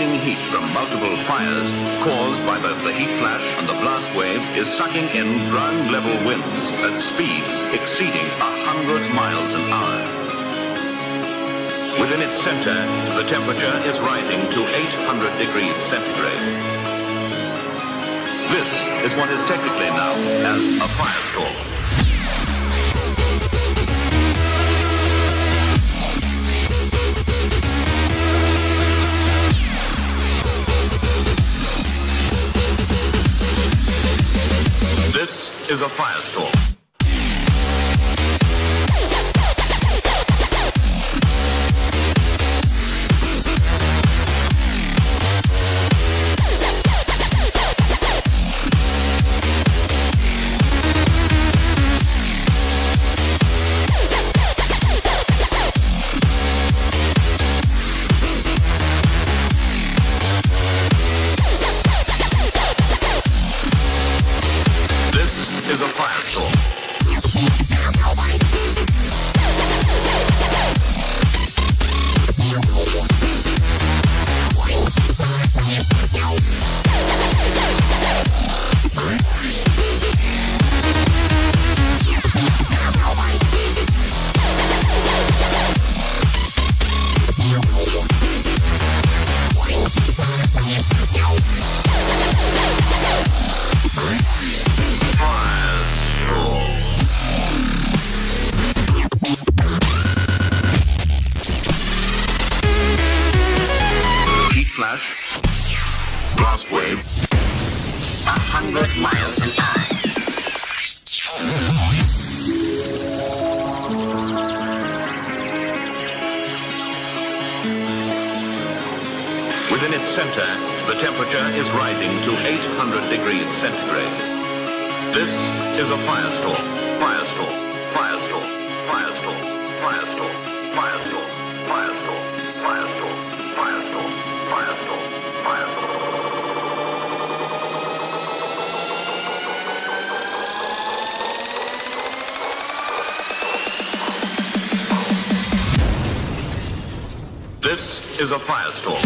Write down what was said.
multiple fires caused by both the heat flash and the blast wave is sucking in ground level winds at speeds exceeding 100 miles an hour. Within its center, the temperature is rising to 800 degrees centigrade. This is what is technically known as a firestorm. Is a firestorm. Is a firestorm. Heat flash. Wave. A hundred miles an hour. Within its center, the temperature is rising to 800 degrees centigrade. This is a. Firestorm. Firestorm. Firestorm. Firestorm. Firestorm. Firestorm. This is a firestorm.